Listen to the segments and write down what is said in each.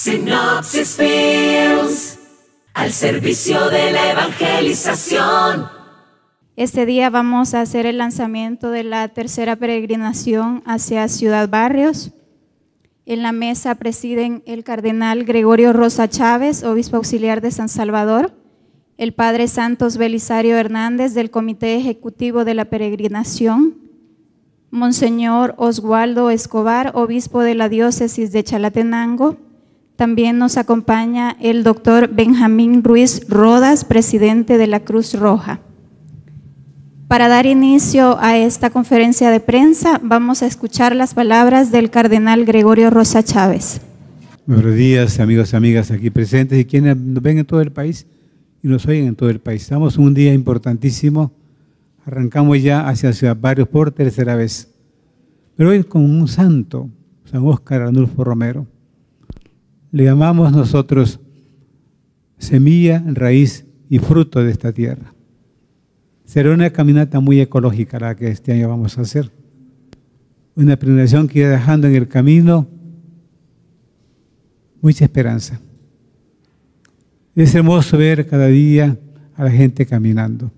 Synopsis Films, al servicio de la evangelización. Este día vamos a hacer el lanzamiento de la tercera peregrinación hacia Ciudad Barrios. En la mesa presiden el cardenal Gregorio Rosa Chávez, obispo auxiliar de San Salvador, el padre Santos Belisario Hernández del Comité Ejecutivo de la Peregrinación, Monseñor Oswaldo Escobar, obispo de la diócesis de Chalatenango, también nos acompaña el doctor Benjamín Ruiz Rodas, presidente de la Cruz Roja. Para dar inicio a esta conferencia de prensa, vamos a escuchar las palabras del cardenal Gregorio Rosa Chávez. Buenos días, amigos y amigas aquí presentes y quienes nos ven en todo el país y nos oyen en todo el país. Estamos en un día importantísimo. Arrancamos ya hacia Ciudad Barrios por tercera vez. Pero hoy con un santo, San Óscar Arnulfo Romero le llamamos nosotros semilla, raíz y fruto de esta tierra. Será una caminata muy ecológica la que este año vamos a hacer. Una peregrinación que irá dejando en el camino mucha esperanza. Es hermoso ver cada día a la gente caminando,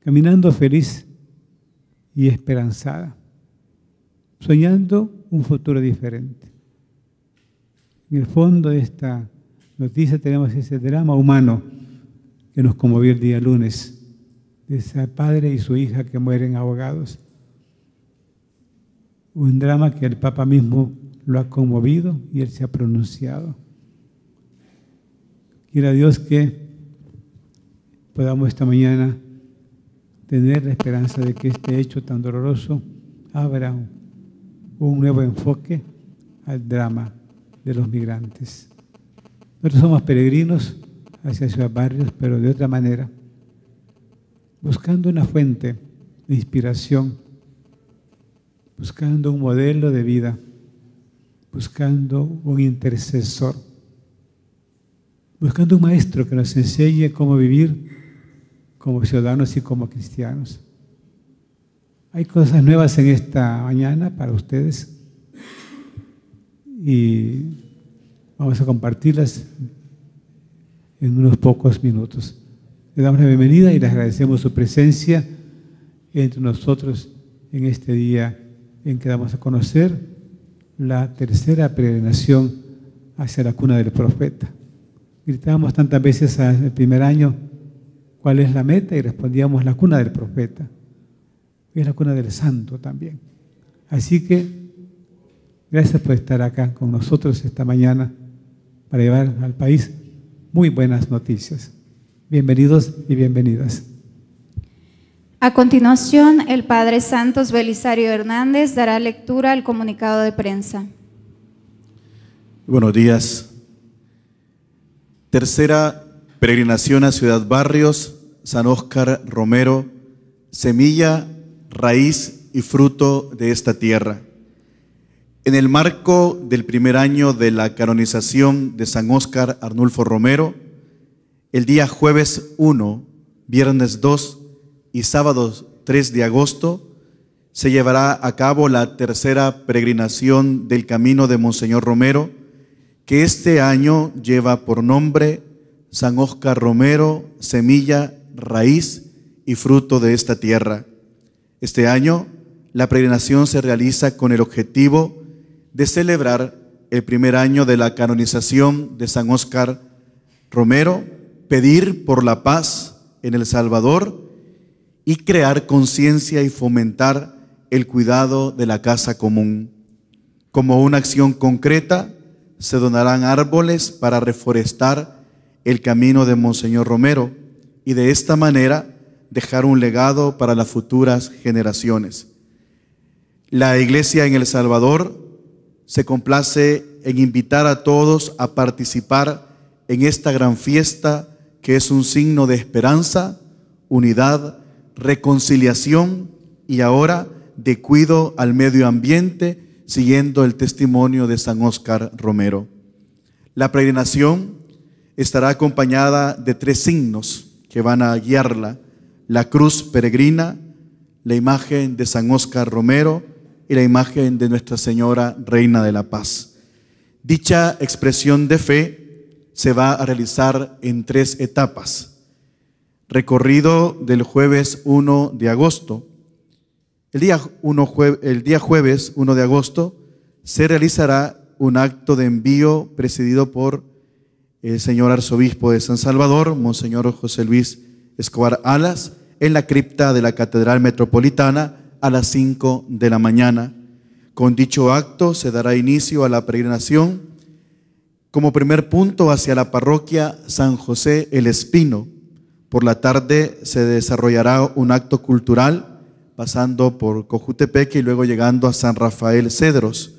caminando feliz y esperanzada, soñando un futuro diferente. En el fondo de esta noticia tenemos ese drama humano que nos conmovió el día lunes, de ese padre y su hija que mueren ahogados. Un drama que el Papa mismo lo ha conmovido y él se ha pronunciado. Quiera Dios que podamos esta mañana tener la esperanza de que este hecho tan doloroso abra un nuevo enfoque al drama de los migrantes. Nosotros somos peregrinos hacia Ciudad Barrios, pero de otra manera, buscando una fuente de inspiración, buscando un modelo de vida, buscando un intercesor, buscando un maestro que nos enseñe cómo vivir como ciudadanos y como cristianos. Hay cosas nuevas en esta mañana para ustedes y vamos a compartirlas en unos pocos minutos. Le damos la bienvenida y le agradecemos su presencia entre nosotros en este día en que vamos a conocer la tercera peregrinación hacia la cuna del profeta. Gritábamos tantas veces el primer año cuál es la meta y respondíamos la cuna del profeta. Es la cuna del santo también. Así que Gracias por estar acá con nosotros esta mañana para llevar al país muy buenas noticias. Bienvenidos y bienvenidas. A continuación, el Padre Santos Belisario Hernández dará lectura al comunicado de prensa. Buenos días. Tercera peregrinación a Ciudad Barrios, San Óscar Romero, semilla, raíz y fruto de esta tierra. En el marco del primer año de la canonización de San Óscar Arnulfo Romero, el día jueves 1, viernes 2 y sábado 3 de agosto, se llevará a cabo la tercera peregrinación del camino de Monseñor Romero, que este año lleva por nombre San Óscar Romero, semilla, raíz y fruto de esta tierra. Este año, la peregrinación se realiza con el objetivo de celebrar el primer año de la canonización de San Óscar Romero, pedir por la paz en El Salvador y crear conciencia y fomentar el cuidado de la casa común. Como una acción concreta, se donarán árboles para reforestar el camino de Monseñor Romero y de esta manera dejar un legado para las futuras generaciones. La iglesia en El Salvador se complace en invitar a todos a participar en esta gran fiesta que es un signo de esperanza, unidad, reconciliación y ahora de cuido al medio ambiente, siguiendo el testimonio de San Óscar Romero. La peregrinación estará acompañada de tres signos que van a guiarla. La cruz peregrina, la imagen de San Óscar Romero y la imagen de Nuestra Señora, Reina de la Paz. Dicha expresión de fe se va a realizar en tres etapas. Recorrido del jueves 1 de agosto. El día, el día jueves 1 de agosto se realizará un acto de envío presidido por el señor arzobispo de San Salvador, Monseñor José Luis Escobar Alas, en la cripta de la Catedral Metropolitana a las 5 de la mañana. Con dicho acto se dará inicio a la peregrinación como primer punto hacia la parroquia San José el Espino. Por la tarde se desarrollará un acto cultural pasando por Cojutepeque y luego llegando a San Rafael Cedros.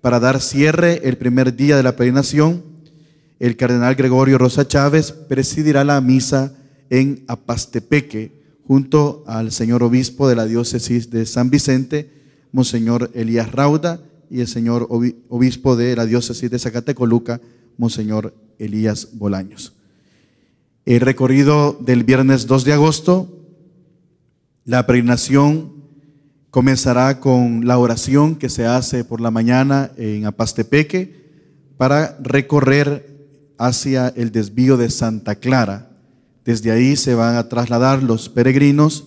Para dar cierre el primer día de la peregrinación, el cardenal Gregorio Rosa Chávez presidirá la misa en Apastepeque, junto al señor obispo de la diócesis de San Vicente, Monseñor Elías Rauda, y el señor obispo de la diócesis de Zacatecoluca, Monseñor Elías Bolaños. El recorrido del viernes 2 de agosto, la peregrinación comenzará con la oración que se hace por la mañana en Apastepeque para recorrer hacia el desvío de Santa Clara desde ahí se van a trasladar los peregrinos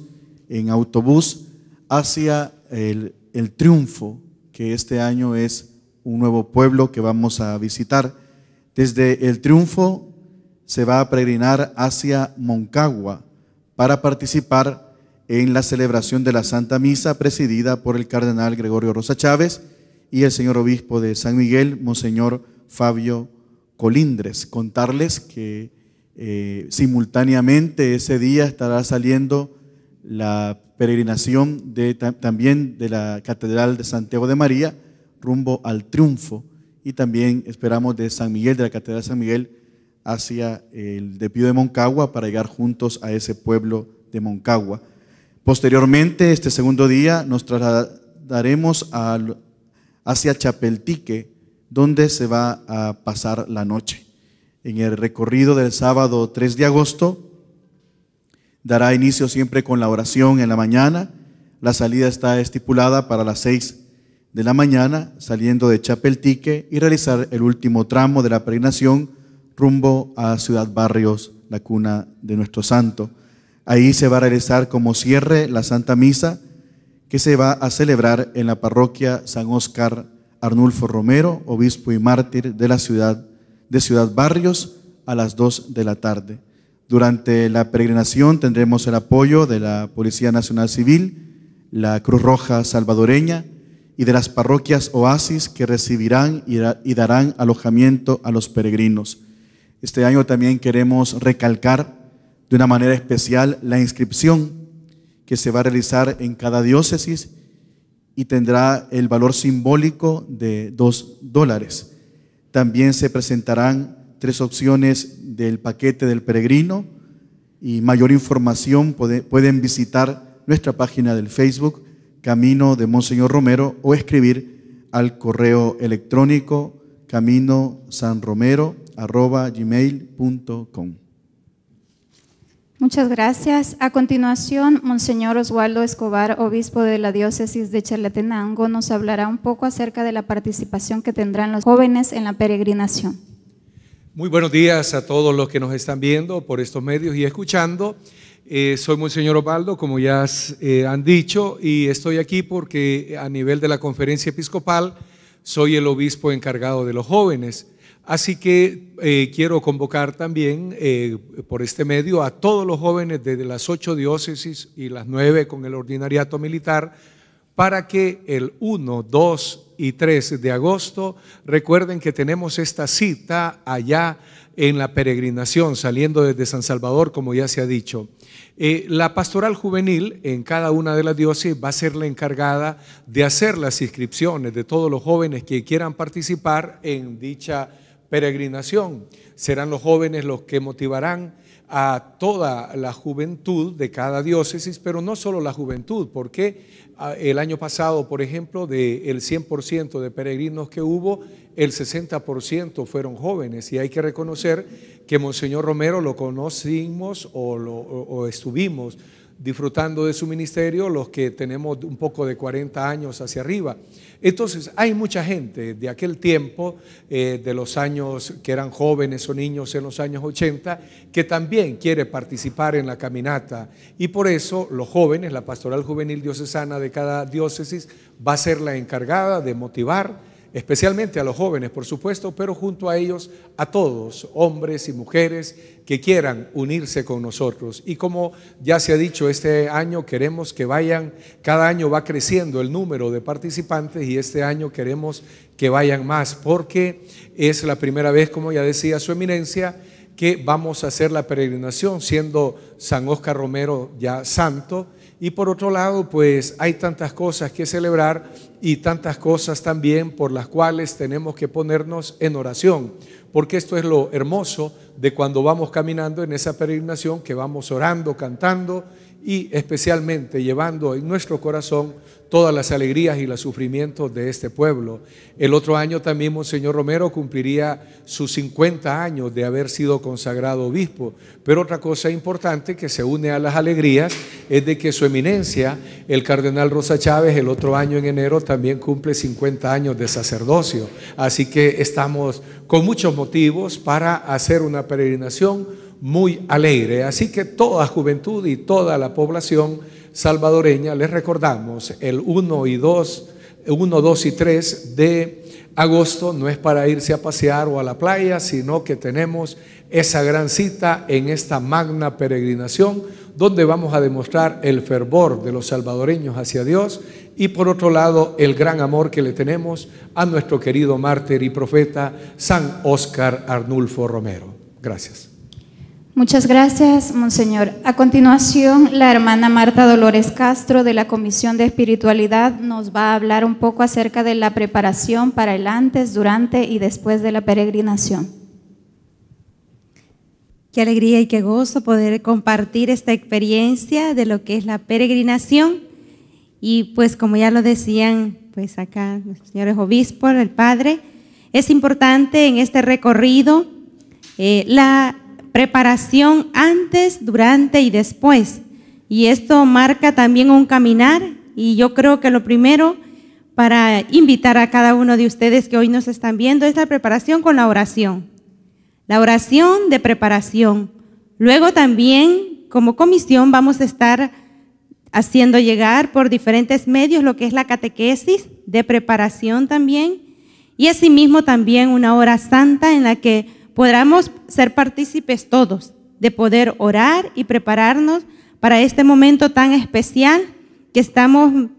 en autobús hacia el, triunfo, que este año es un nuevo pueblo que vamos a visitar. Desde el triunfo se va a peregrinar hacia Moncagua para participar en la celebración de la Santa Misa presidida por el cardenal Gregorio Rosa Chávez y el señor obispo de San Miguel, Monseñor Fabio Colindres. Contarles que eh, simultáneamente ese día estará saliendo la peregrinación de, también de la Catedral de Santiago de María rumbo al triunfo y también esperamos de San Miguel, de la Catedral de San Miguel, hacia el de Pío de Moncagua para llegar juntos a ese pueblo de Moncagua. Posteriormente, este segundo día, nos trasladaremos hacia Chapeltique, donde se va a pasar la noche en el recorrido del sábado 3 de agosto. Dará inicio siempre con la oración en la mañana. La salida está estipulada para las 6 de la mañana, saliendo de Chapeltique y realizar el último tramo de la peregrinación rumbo a Ciudad Barrios, la cuna de nuestro santo. Ahí se va a realizar como cierre la Santa Misa que se va a celebrar en la parroquia San Óscar Arnulfo Romero, obispo y mártir de la ciudad de Ciudad Barrios a las 2 de la tarde. Durante la peregrinación tendremos el apoyo de la Policía Nacional Civil, la Cruz Roja Salvadoreña y de las parroquias Oasis que recibirán y darán alojamiento a los peregrinos. Este año también queremos recalcar de una manera especial la inscripción que se va a realizar en cada diócesis y tendrá el valor simbólico de dos dólares. También se presentarán tres opciones del paquete del peregrino y mayor información pueden visitar nuestra página del Facebook Camino de Monseñor Romero o escribir al correo electrónico camino gmail.com. Muchas gracias. A continuación, Monseñor Oswaldo Escobar, obispo de la diócesis de Chalatenango, nos hablará un poco acerca de la participación que tendrán los jóvenes en la peregrinación. Muy buenos días a todos los que nos están viendo por estos medios y escuchando. Eh, soy Monseñor Osvaldo, como ya eh, han dicho, y estoy aquí porque a nivel de la conferencia episcopal soy el obispo encargado de los jóvenes. Así que eh, quiero convocar también eh, por este medio a todos los jóvenes desde las ocho diócesis y las nueve con el ordinariato militar para que el 1, 2 y 3 de agosto recuerden que tenemos esta cita allá en la peregrinación saliendo desde San Salvador, como ya se ha dicho. Eh, la pastoral juvenil en cada una de las diócesis va a ser la encargada de hacer las inscripciones de todos los jóvenes que quieran participar en dicha peregrinación. Serán los jóvenes los que motivarán a toda la juventud de cada diócesis, pero no solo la juventud, porque ah, el año pasado, por ejemplo, del 100% de peregrinos que hubo, el 60% fueron jóvenes y hay que reconocer que Monseñor Romero lo conocimos o, o estuvimos disfrutando de su ministerio los que tenemos un poco de 40 años hacia arriba. Entonces, hay mucha gente de aquel tiempo, eh, de los años que eran jóvenes o niños en los años 80, que también quiere participar en la caminata. Y por eso los jóvenes, la pastoral juvenil diocesana de cada diócesis, va a ser la encargada de motivar especialmente a los jóvenes, por supuesto, pero junto a ellos a todos, hombres y mujeres que quieran unirse con nosotros. Y como ya se ha dicho, este año queremos que vayan, cada año va creciendo el número de participantes y este año queremos que vayan más, porque es la primera vez, como ya decía su eminencia, que vamos a hacer la peregrinación, siendo San Oscar Romero ya santo y por otro lado, pues hay tantas cosas que celebrar y tantas cosas también por las cuales tenemos que ponernos en oración, porque esto es lo hermoso de cuando vamos caminando en esa peregrinación, que vamos orando, cantando y especialmente llevando en nuestro corazón todas las alegrías y los sufrimientos de este pueblo. El otro año también Monseñor Romero cumpliría sus 50 años de haber sido consagrado obispo. Pero otra cosa importante que se une a las alegrías es de que su eminencia, el cardenal Rosa Chávez, el otro año en enero también cumple 50 años de sacerdocio. Así que estamos con muchos motivos para hacer una peregrinación muy alegre. Así que toda juventud y toda la población salvadoreña, les recordamos, el 1 y 2, 1, 2 y 3 de agosto no es para irse a pasear o a la playa, sino que tenemos esa gran cita en esta magna peregrinación donde vamos a demostrar el fervor de los salvadoreños hacia Dios y por otro lado el gran amor que le tenemos a nuestro querido mártir y profeta San Óscar Arnulfo Romero. Gracias. Muchas gracias, Monseñor. A continuación, la hermana Marta Dolores Castro de la Comisión de Espiritualidad nos va a hablar un poco acerca de la preparación para el antes, durante y después de la peregrinación. Qué alegría y qué gozo poder compartir esta experiencia de lo que es la peregrinación. Y pues como ya lo decían, pues acá los señores obispos, el Padre, es importante en este recorrido eh, la preparación antes, durante y después. Y esto marca también un caminar y yo creo que lo primero para invitar a cada uno de ustedes que hoy nos están viendo es la preparación con la oración. La oración de preparación. Luego también como comisión vamos a estar haciendo llegar por diferentes medios lo que es la catequesis de preparación también y asimismo también una hora santa en la que podamos ser partícipes todos de poder orar y prepararnos para este momento tan especial que estamos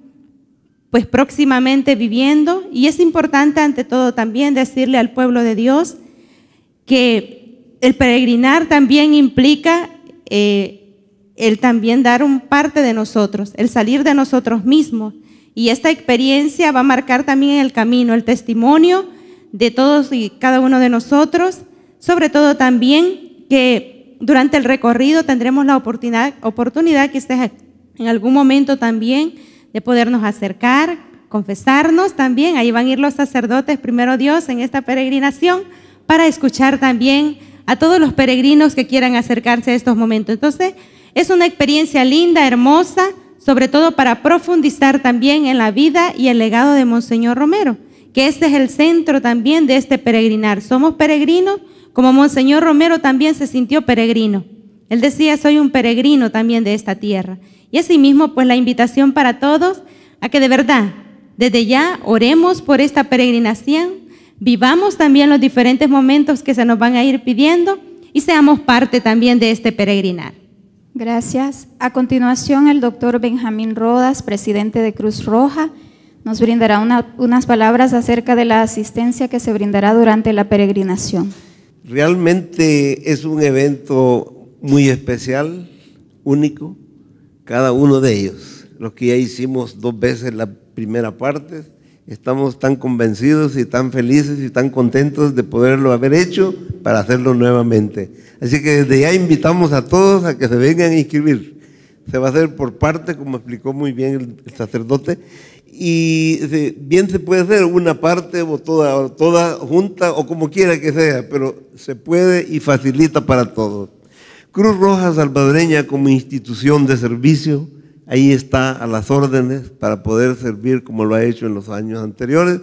pues próximamente viviendo. Y es importante ante todo también decirle al pueblo de Dios que el peregrinar también implica eh, el también dar un parte de nosotros, el salir de nosotros mismos. Y esta experiencia va a marcar también el camino, el testimonio de todos y cada uno de nosotros sobre todo también que durante el recorrido tendremos la oportunidad, oportunidad que estés en algún momento también de podernos acercar, confesarnos también. Ahí van a ir los sacerdotes, primero Dios, en esta peregrinación, para escuchar también a todos los peregrinos que quieran acercarse a estos momentos. Entonces, es una experiencia linda, hermosa, sobre todo para profundizar también en la vida y el legado de Monseñor Romero, que este es el centro también de este peregrinar. Somos peregrinos como Monseñor Romero también se sintió peregrino. Él decía, soy un peregrino también de esta tierra. Y asimismo, pues la invitación para todos a que de verdad, desde ya, oremos por esta peregrinación, vivamos también los diferentes momentos que se nos van a ir pidiendo y seamos parte también de este peregrinar. Gracias. A continuación, el doctor Benjamín Rodas, presidente de Cruz Roja, nos brindará unas palabras acerca de la asistencia que se brindará durante la peregrinación. Realmente es un evento muy especial, único, cada uno de ellos. Los que ya hicimos dos veces la primera parte, estamos tan convencidos y tan felices y tan contentos de poderlo haber hecho para hacerlo nuevamente. Así que desde ya invitamos a todos a que se vengan a inscribir. Se va a hacer por parte, como explicó muy bien el sacerdote, y bien se puede hacer una parte o toda, toda junta o como quiera que sea, pero se puede y facilita para todos. Cruz Roja Salvadoreña como institución de servicio, ahí está a las órdenes para poder servir como lo ha hecho en los años anteriores,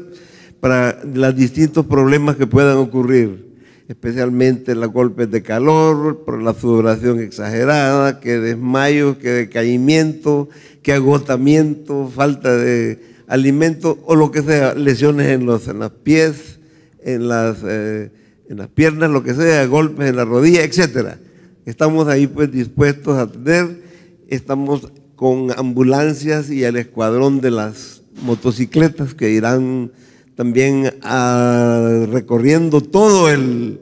para los distintos problemas que puedan ocurrir, especialmente los golpes de calor, por la sudoración exagerada, que desmayo, que decaimiento, que agotamiento, falta de alimento o lo que sea, lesiones en los en los pies, en las, eh, en las piernas, lo que sea, golpes en la rodilla, etcétera. Estamos ahí pues dispuestos a tener, estamos con ambulancias y el escuadrón de las motocicletas que irán también a, recorriendo todo el,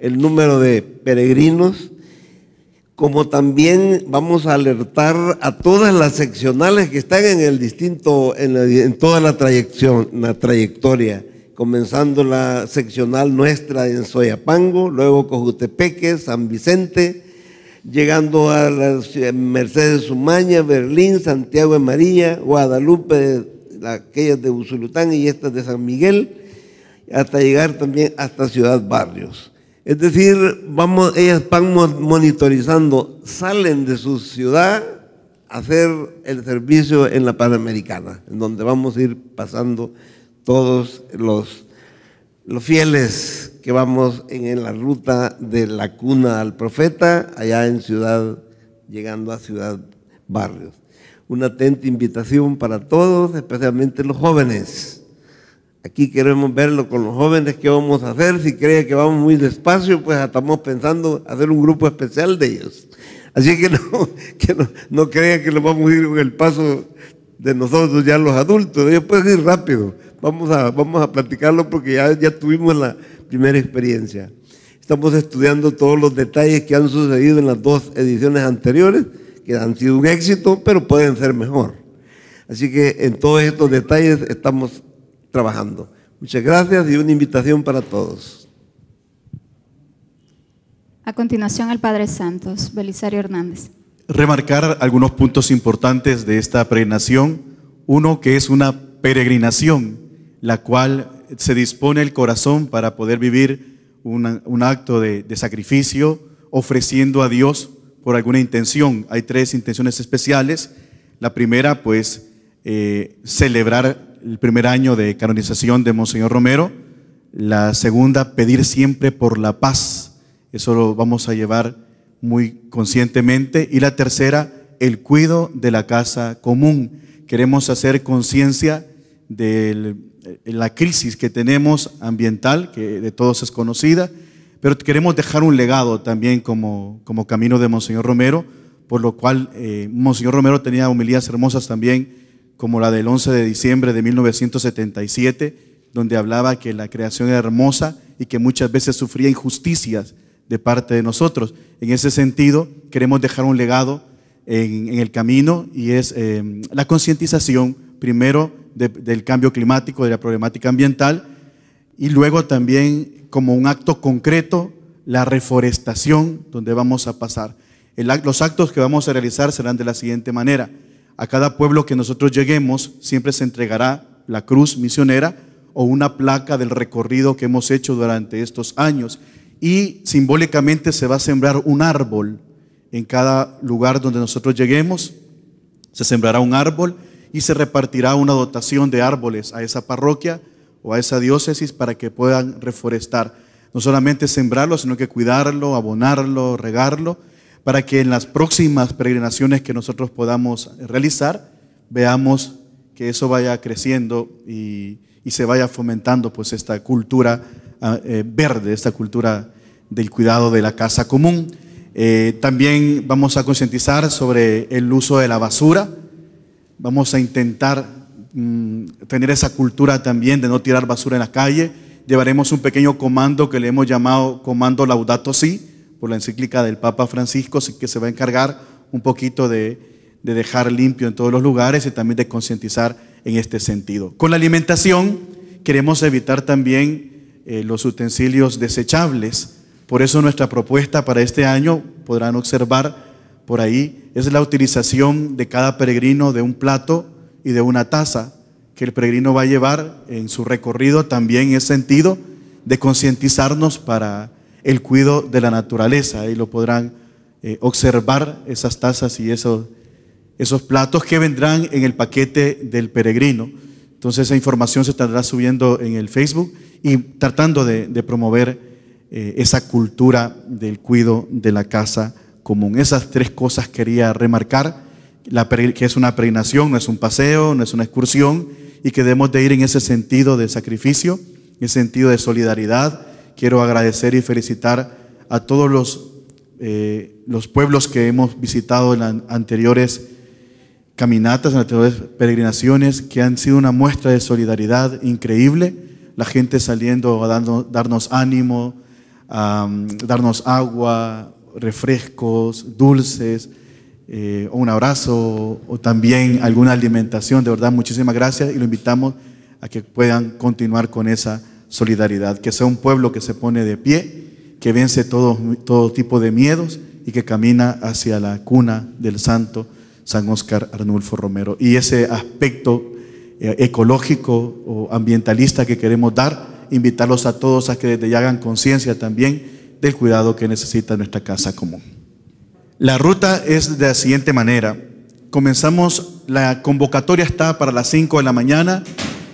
el número de peregrinos como también vamos a alertar a todas las seccionales que están en el distinto, en, toda la, la trayectoria, comenzando la seccional nuestra en Soyapango, luego Cojutepeque, San Vicente, llegando a las Mercedes Sumaña, Berlín, Santiago de María, Guadalupe, aquellas de Usulután y estas de San Miguel, hasta llegar también hasta Ciudad Barrios. Es decir, vamos, ellas van monitorizando, salen de su ciudad a hacer el servicio en la Panamericana, en donde vamos a ir pasando todos los, los fieles que vamos en, la ruta de la cuna al profeta, allá en Ciudad, llegando a Ciudad Barrios. Una atenta invitación para todos, especialmente los jóvenes Aquí queremos verlo con los jóvenes, qué vamos a hacer. Si cree que vamos muy despacio, pues estamos pensando hacer un grupo especial de ellos. Así que no, que no, crea que lo vamos a ir con el paso de nosotros ya los adultos. Ellos pueden ir rápido. Vamos a, vamos a platicarlo porque ya, ya tuvimos la primera experiencia. Estamos estudiando todos los detalles que han sucedido en las dos ediciones anteriores, que han sido un éxito, pero pueden ser mejor. Así que en todos estos detalles estamos trabajando. Muchas gracias y una invitación para todos. A continuación, el Padre Santos, Belisario Hernández. Remarcar algunos puntos importantes de esta peregrinación. Uno, que es una peregrinación, la cual se dispone el corazón para poder vivir un acto de, de sacrificio, ofreciendo a Dios por alguna intención. Hay tres intenciones especiales. La primera, pues, eh, celebrar el primer año de canonización de Monseñor Romero. La segunda, pedir siempre por la paz. Eso lo vamos a llevar muy conscientemente. Y la tercera, el cuido de la casa común. Queremos hacer conciencia de la crisis que tenemos ambiental, que de todos es conocida, pero queremos dejar un legado también como, como camino de Monseñor Romero, por lo cual eh, Monseñor Romero tenía homilías hermosas también como la del 11 de diciembre de 1977, donde hablaba que la creación era hermosa y que muchas veces sufría injusticias de parte de nosotros. En ese sentido, queremos dejar un legado en, el camino y es em, la concientización, primero, del cambio climático, de la problemática ambiental, y luego también como un acto concreto, la reforestación, donde vamos a pasar. los actos que vamos a realizar serán de la siguiente manera. A cada pueblo que nosotros lleguemos siempre se entregará la cruz misionera o una placa del recorrido que hemos hecho durante estos años. Y simbólicamente se va a sembrar un árbol en cada lugar donde nosotros lleguemos. Se sembrará un árbol y se repartirá una dotación de árboles a esa parroquia o a esa diócesis para que puedan reforestar. No solamente sembrarlo, sino que cuidarlo, abonarlo, regarlo para que en las próximas peregrinaciones que nosotros podamos realizar, veamos que eso vaya creciendo y, se vaya fomentando pues esta cultura ah, eh, verde, esta cultura del cuidado de la casa común. Eh, también vamos a concientizar sobre el uso de la basura. Vamos a intentar mm, tener esa cultura también de no tirar basura en la calle. Llevaremos un pequeño comando que le hemos llamado Comando Laudato Si, por la encíclica del Papa Francisco, que se va a encargar un poquito de, dejar limpio en todos los lugares y también de concientizar en este sentido. Con la alimentación queremos evitar también eh, los utensilios desechables. Por eso nuestra propuesta para este año, podrán observar por ahí, es la utilización de cada peregrino de un plato y de una taza que el peregrino va a llevar en su recorrido también es sentido de concientizarnos para el cuidado de la naturaleza. Ahí lo podrán eh, observar esas tazas y esos, esos platos que vendrán en el paquete del peregrino. Entonces esa información se estará subiendo en el Facebook y tratando de, promover eh, esa cultura del cuido de la casa común. Esas tres cosas quería remarcar, que es una peregrinación, no es un paseo, no es una excursión y que debemos de ir en ese sentido de sacrificio, en ese sentido de solidaridad. Quiero agradecer y felicitar a todos los, eh, los pueblos que hemos visitado en las anteriores caminatas, en las anteriores peregrinaciones, que han sido una muestra de solidaridad increíble. La gente saliendo a darnos, ánimo, a darnos agua, refrescos, dulces, eh, un abrazo o también alguna alimentación. De verdad, muchísimas gracias y lo invitamos a que puedan continuar con esa solidaridad, que sea un pueblo que se pone de pie, que vence todo, todo tipo de miedos y que camina hacia la cuna del santo San Oscar Arnulfo Romero. Y ese aspecto eh, ecológico o ambientalista que queremos dar, invitarlos a todos a que desde ya hagan conciencia también del cuidado que necesita nuestra casa común. La ruta es de la siguiente manera. Comenzamos, la convocatoria está para las 5 de la mañana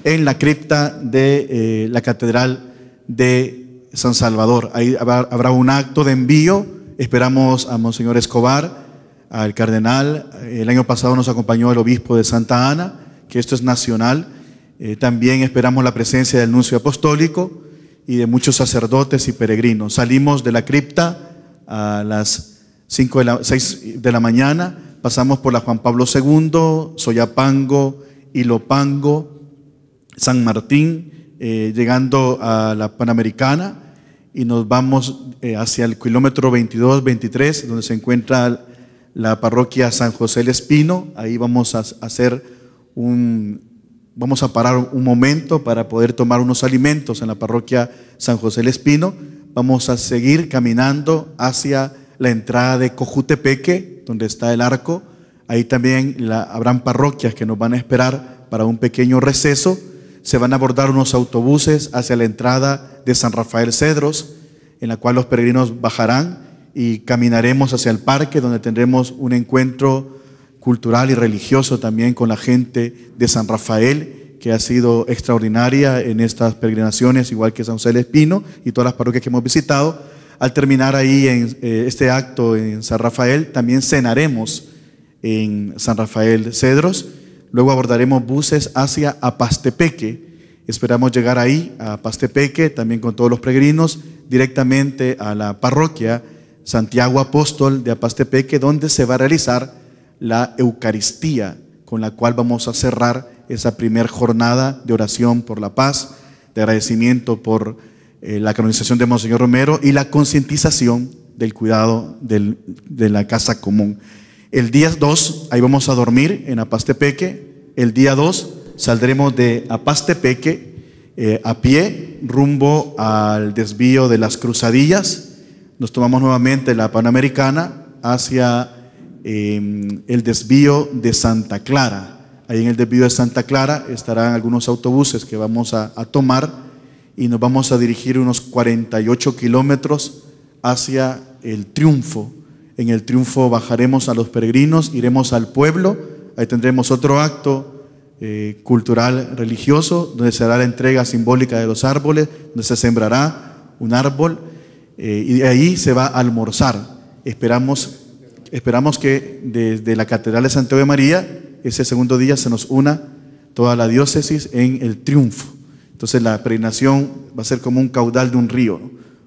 en la cripta de eh, la Catedral de San Salvador. Ahí habrá, un acto de envío. Esperamos a Monseñor Escobar, al cardenal. El año pasado nos acompañó el obispo de Santa Ana, que esto es nacional. Eh, también esperamos la presencia del nuncio apostólico y de muchos sacerdotes y peregrinos. Salimos de la cripta a las 5 de la, 6 de la mañana, pasamos por la Juan Pablo II, Soyapango, Ilopango, San Martín, eh, llegando a la Panamericana y nos vamos eh, hacia el kilómetro 22-23, donde se encuentra la parroquia San José el Espino. Ahí vamos a hacer un, Vamos a parar un momento para poder tomar unos alimentos en la parroquia San José el Espino. Vamos a seguir caminando hacia la entrada de Cojutepeque, donde está el arco. Ahí también la, habrán parroquias que nos van a esperar para un pequeño receso. Se van a abordar unos autobuses hacia la entrada de San Rafael Cedros, en la cual los peregrinos bajarán y caminaremos hacia el parque, donde tendremos un encuentro cultural y religioso también con la gente de San Rafael, que ha sido extraordinaria en estas peregrinaciones, igual que San José del Espino y todas las parroquias que hemos visitado. Al terminar ahí en eh, este acto en San Rafael, también cenaremos en San Rafael Cedros. Luego abordaremos buses hacia Apastepeque. Esperamos llegar ahí, a Apastepeque, también con todos los peregrinos, directamente a la parroquia Santiago Apóstol de Apastepeque, donde se va a realizar la Eucaristía, con la cual vamos a cerrar esa primera jornada de oración por la paz, de agradecimiento por eh, la canonización de Monseñor Romero y la concientización del cuidado de la casa común. El día 2, ahí vamos a dormir en Apastepeque. El día 2 saldremos de Apastepeque eh, a pie rumbo al desvío de las cruzadillas. Nos tomamos nuevamente la Panamericana hacia Em, el desvío de Santa Clara. Ahí en el desvío de Santa Clara estarán algunos autobuses que vamos a, tomar y nos vamos a dirigir unos 48 kilómetros hacia el triunfo. En el triunfo bajaremos a los peregrinos, iremos al pueblo, ahí tendremos otro acto eh, cultural religioso, donde se hará la entrega simbólica de los árboles, donde se sembrará un árbol eh, y de ahí se va a almorzar. Esperamos Esperamos que desde la Catedral de Santiago de María, ese segundo día se nos una toda la diócesis en el triunfo. Entonces la peregrinación va a ser como un caudal de un río,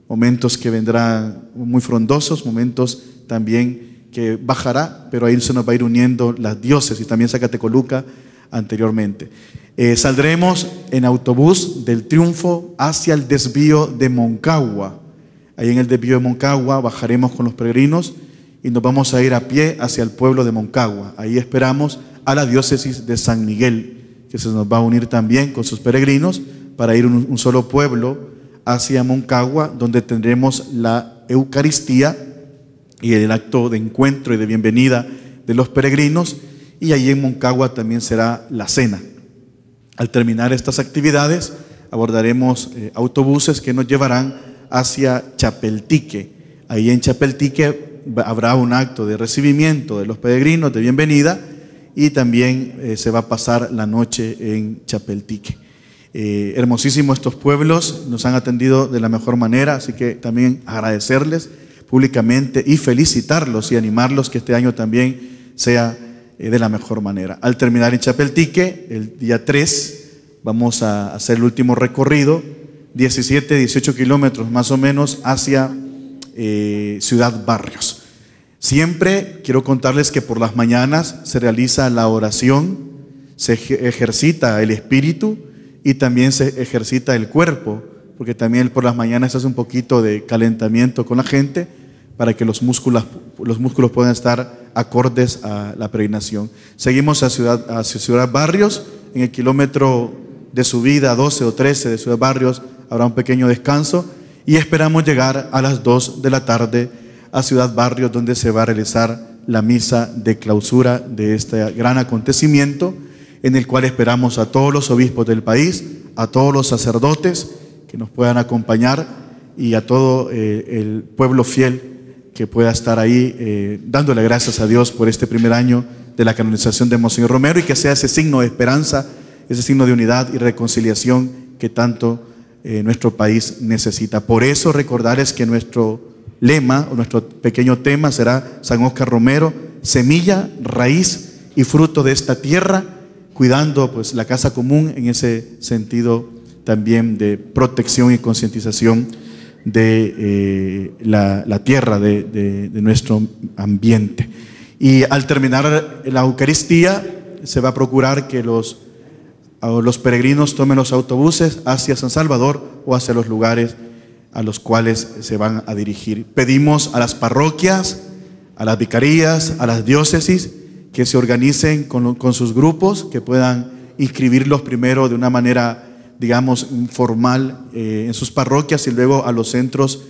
momentos que vendrán muy frondosos, momentos también que bajará, pero ahí se nos va a ir uniendo las diócesis, también Zacatecoluca anteriormente. Eh, saldremos en autobús del triunfo hacia el desvío de Moncagua. Ahí en el desvío de Moncagua bajaremos con los peregrinos y nos vamos a ir a pie hacia el pueblo de Moncagua. Ahí esperamos a la diócesis de San Miguel, que se nos va a unir también con sus peregrinos para ir un, un solo pueblo hacia Moncagua, donde tendremos la Eucaristía y el acto de encuentro y de bienvenida de los peregrinos. Y allí en Moncagua también será la cena. Al terminar estas actividades, abordaremos eh, autobuses que nos llevarán hacia Chapeltique. Ahí en Chapeltique habrá un acto de recibimiento de los peregrinos, de bienvenida, y también eh, se va a pasar la noche en Chapeltique. Eh, hermosísimos estos pueblos, nos han atendido de la mejor manera, así que también agradecerles públicamente y felicitarlos y animarlos que este año también sea eh, de la mejor manera. Al terminar en Chapeltique, el día 3, vamos a hacer el último recorrido, 17, 18 kilómetros más o menos hacia eh, Ciudad Barrios. Siempre quiero contarles que por las mañanas se realiza la oración, se ejercita el espíritu y también se ejercita el cuerpo, porque también por las mañanas se hace un poquito de calentamiento con la gente para que los músculos, los músculos puedan estar acordes a la peregrinación. Seguimos a Ciudad, a Ciudad Barrios, en el kilómetro de subida 12 o 13 de Ciudad Barrios habrá un pequeño descanso y esperamos llegar a las 2 de la tarde a Ciudad Barrios donde se va a realizar la misa de clausura de este gran acontecimiento en el cual esperamos a todos los obispos del país, a todos los sacerdotes que nos puedan acompañar y a todo eh, el pueblo fiel que pueda estar ahí eh, dándole gracias a Dios por este primer año de la canonización de Monseñor Romero y que sea ese signo de esperanza, ese signo de unidad y reconciliación que tanto eh, nuestro país necesita. Por eso recordarles que nuestro lema o nuestro pequeño tema será San Oscar Romero, semilla, raíz y fruto de esta tierra, cuidando pues la casa común en ese sentido también de protección y concientización de eh, la, tierra, de, nuestro ambiente. Y al terminar la Eucaristía, se va a procurar que los, los peregrinos tomen los autobuses hacia San Salvador o hacia los lugares a los cuales se van a dirigir. Pedimos a las parroquias, a las vicarías, a las diócesis, que se organicen con, con sus grupos, que puedan inscribirlos primero de una manera digamos, formal eh, en sus parroquias y luego a los centros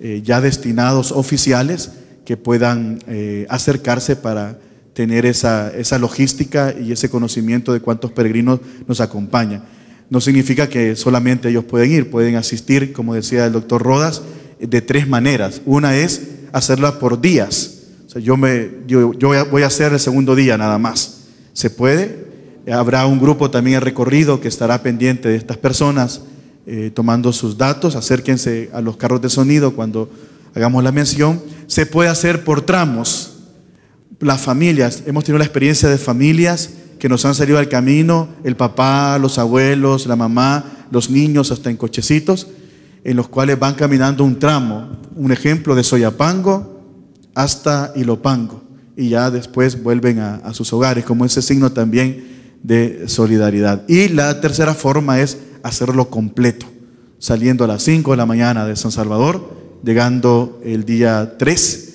eh, ya destinados oficiales que puedan eh, acercarse para tener esa, esa logística y ese conocimiento de cuántos peregrinos nos acompañan. No significa que solamente ellos pueden ir, pueden asistir, como decía el doctor Rodas, de tres maneras. Una es hacerla por días. Yo, me, yo, yo voy a hacer el segundo día nada más. ¿Se puede? Habrá un grupo también de recorrido que estará pendiente de estas personas, eh, tomando sus datos. Acérquense a los carros de sonido cuando hagamos la mención. Se puede hacer por tramos. Las familias, hemos tenido la experiencia de familias que nos han salido al camino, el papá, los abuelos, la mamá, los niños, hasta en cochecitos, en los cuales van caminando un tramo. Un ejemplo de Soyapango hasta Ilopango. Y ya después vuelven a, sus hogares, como ese signo también de solidaridad. Y la tercera forma es hacerlo completo, saliendo a las 5 de la mañana de San Salvador, llegando el día 3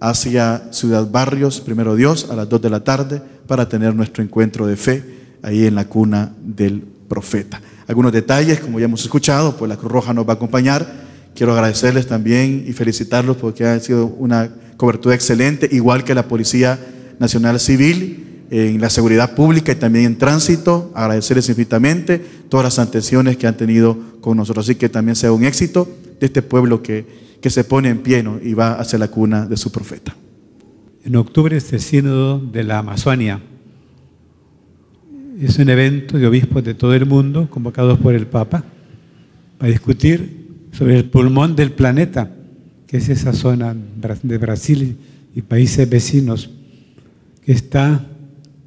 hacia Ciudad Barrios, primero Dios, a las 2 de la tarde, para tener nuestro encuentro de fe ahí en la cuna del profeta. Algunos detalles, como ya hemos escuchado, pues la Cruz Roja nos va a acompañar. Quiero agradecerles también y felicitarlos porque ha sido una cobertura excelente, igual que la Policía Nacional Civil en la seguridad pública y también en tránsito. Agradecerles infinitamente todas las atenciones que han tenido con nosotros. Así que también sea un éxito de este pueblo que, que se pone en pie y va hacia la cuna de su profeta. En octubre es el sínodo de la Amazonia. Es un evento de obispos de todo el mundo convocados por el Papa para discutir sobre el pulmón del planeta, que es esa zona de Brasil y países vecinos, que está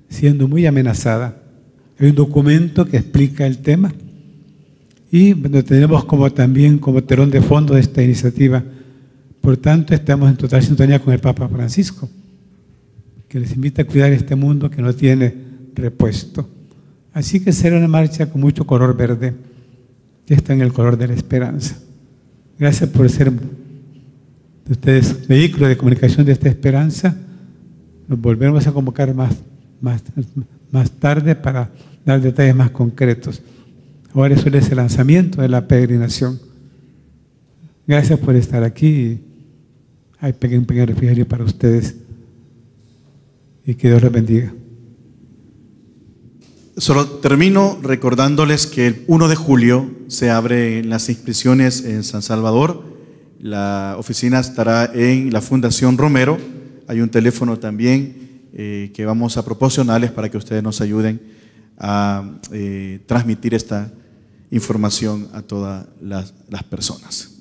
siendo muy amenazada. Hay un documento que explica el tema y bueno, tenemos como también como telón de fondo de esta iniciativa. Por tanto, estamos en total sintonía con el Papa Francisco, que les invita a cuidar este mundo que no tiene repuesto. Así que será una marcha con mucho color verde, que está en el color de la esperanza. Gracias por ser ustedes vehículo de comunicación de esta esperanza. Nos volvemos a convocar más más, más tarde para dar detalles más concretos. Ahora eso es el lanzamiento de la peregrinación. Gracias por estar aquí. Hay un pequeño refrigerio para ustedes. Y que Dios los bendiga. Solo termino recordándoles que el 1 de julio se abren las inscripciones en San Salvador La oficina estará en la Fundación Romero. Hay un teléfono también eh, que vamos a proporcionarles para que ustedes nos ayuden a eh, transmitir esta información a todas las, las personas.